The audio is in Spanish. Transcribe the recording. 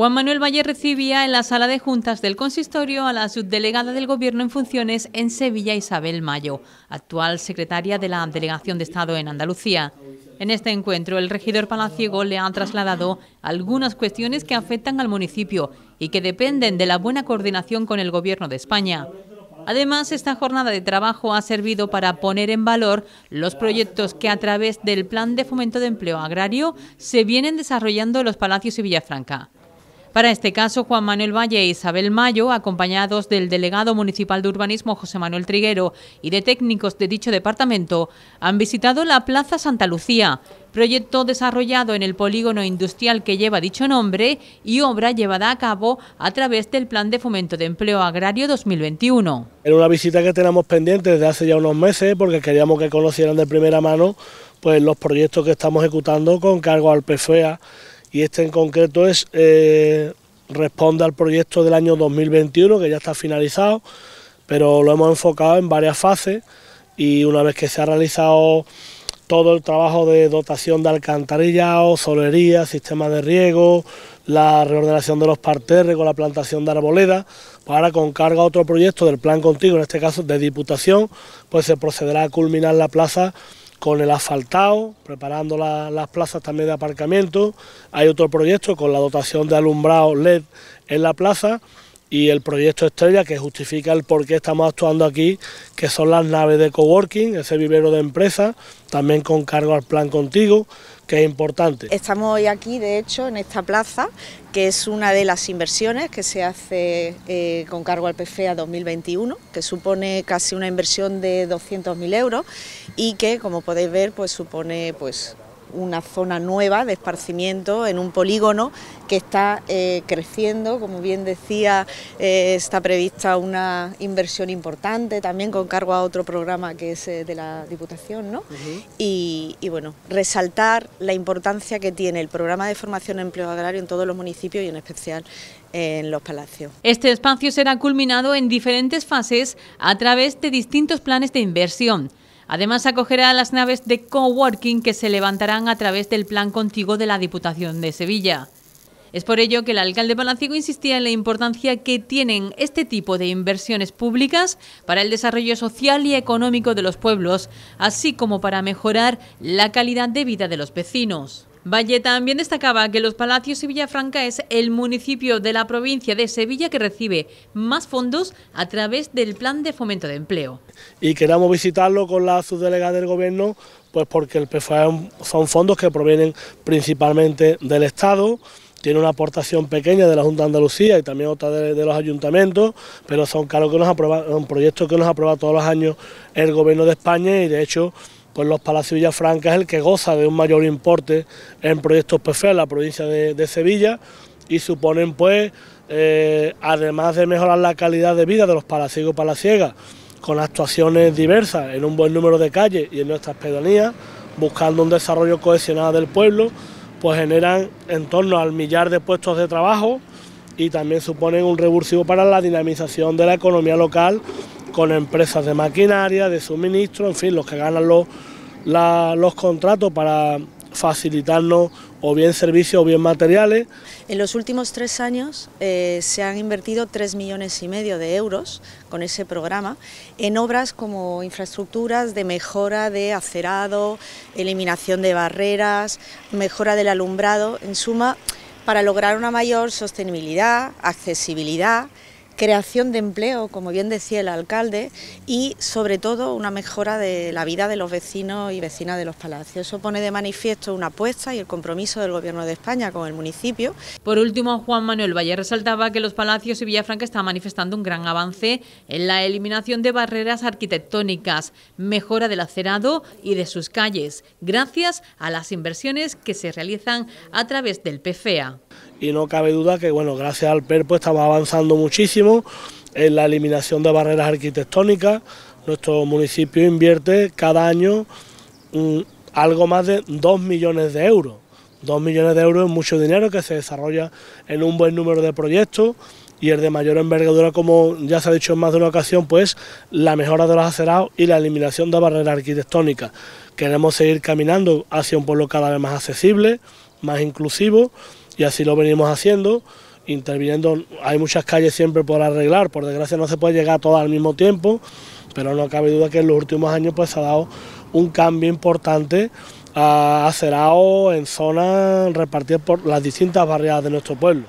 Juan Manuel Valle recibía en la sala de juntas del consistorio a la subdelegada del Gobierno en funciones en Sevilla, Isabel Mayo, actual secretaria de la Delegación de Estado en Andalucía. En este encuentro, el regidor palaciego le ha trasladado algunas cuestiones que afectan al municipio y que dependen de la buena coordinación con el Gobierno de España. Además, esta jornada de trabajo ha servido para poner en valor los proyectos que a través del Plan de Fomento de Empleo Agrario se vienen desarrollando en los Palacios y Villafranca. Para este caso, Juan Manuel Valle e Isabel Mayo, acompañados del delegado municipal de urbanismo José Manuel Triguero y de técnicos de dicho departamento, han visitado la Plaza Santa Lucía, proyecto desarrollado en el polígono industrial que lleva dicho nombre y obra llevada a cabo a través del Plan de Fomento de Empleo Agrario 2021. Era una visita que tenemos pendiente desde hace ya unos meses porque queríamos que conocieran de primera mano pues, los proyectos que estamos ejecutando con cargo al PFEA y este en concreto es eh, responde al proyecto del año 2021 que ya está finalizado, pero lo hemos enfocado en varias fases y una vez que se ha realizado todo el trabajo de dotación de alcantarillado, solería, sistema de riego, la reordenación de los parterres con la plantación de arboleda, pues ahora con carga otro proyecto del plan contigo, en este caso de Diputación, pues se procederá a culminar la plaza con el asfaltado, preparando las plazas también de aparcamiento. Hay otro proyecto con la dotación de alumbrado LED en la plaza y el proyecto Estrella que justifica el por qué estamos actuando aquí, que son las naves de coworking, ese vivero de empresas, también con cargo al plan contigo, que es importante. Estamos hoy aquí, de hecho, en esta plaza, que es una de las inversiones que se hace eh, con cargo al PFEA 2021, que supone casi una inversión de 200.000 euros y que, como podéis ver, pues supone pues una zona nueva de esparcimiento en un polígono que está eh, creciendo, como bien decía, eh, está prevista una inversión importante también con cargo a otro programa que es eh, de la Diputación, ¿no? y, y, bueno, resaltar la importancia que tiene el programa de formación en empleo agrario en todos los municipios y en especial en los palacios. Este espacio será culminado en diferentes fases a través de distintos planes de inversión Además, acogerá las naves de coworking que se levantarán a través del plan contigo de la Diputación de Sevilla. Es por ello que el alcalde Palaciego insistía en la importancia que tienen este tipo de inversiones públicas para el desarrollo social y económico de los pueblos, así como para mejorar la calidad de vida de los vecinos. Valle también destacaba que Los Palacios y Villafranca es el municipio de la provincia de Sevilla que recibe más fondos a través del Plan de Fomento de Empleo. Y queremos visitarlo con la subdelegada del Gobierno, pues porque el PFA son fondos que provienen principalmente del Estado, tiene una aportación pequeña de la Junta de Andalucía y también otra de, los ayuntamientos, pero son cargos que nos aprueba, un proyecto que nos aprueba todos los años el Gobierno de España y de hecho pues los Palacios Villafranca es el que goza de un mayor importe en proyectos PFE en la provincia de, Sevilla y suponen pues, eh, además de mejorar la calidad de vida de los palaciegos y palaciegas, con actuaciones diversas en un buen número de calles y en nuestras pedanías, buscando un desarrollo cohesionado del pueblo, pues generan en torno al millar de puestos de trabajo y también suponen un revulsivo para la dinamización de la economía local con empresas de maquinaria, de suministro, en fin, los que ganan los, los contratos para facilitarnos o bien servicios o bien materiales. En los últimos tres años eh, se han invertido tres millones y medio de euros con ese programa en obras como infraestructuras de mejora de acerado, eliminación de barreras, mejora del alumbrado, en suma, para lograr una mayor sostenibilidad, accesibilidad creación de empleo, como bien decía el alcalde, y sobre todo una mejora de la vida de los vecinos y vecinas de los palacios. Eso pone de manifiesto una apuesta y el compromiso del Gobierno de España con el municipio. Por último, Juan Manuel Valle resaltaba que los palacios y Villafranca están manifestando un gran avance en la eliminación de barreras arquitectónicas, mejora del acerado y de sus calles, gracias a las inversiones que se realizan a través del PFEA y no cabe duda que bueno, gracias al PER pues estamos avanzando muchísimo en la eliminación de barreras arquitectónicas. Nuestro municipio invierte cada año mm, algo más de 2 millones de euros. 2 millones de euros es mucho dinero que se desarrolla en un buen número de proyectos y el de mayor envergadura, como ya se ha dicho en más de una ocasión, pues la mejora de los acerados y la eliminación de barreras arquitectónicas. Queremos seguir caminando hacia un pueblo cada vez más accesible, más inclusivo y así lo venimos haciendo interviniendo, hay muchas calles siempre por arreglar, por desgracia no se puede llegar a todas al mismo tiempo, pero no cabe duda que en los últimos años pues se ha dado un cambio importante a acerado en zonas repartidas por las distintas barriadas de nuestro pueblo.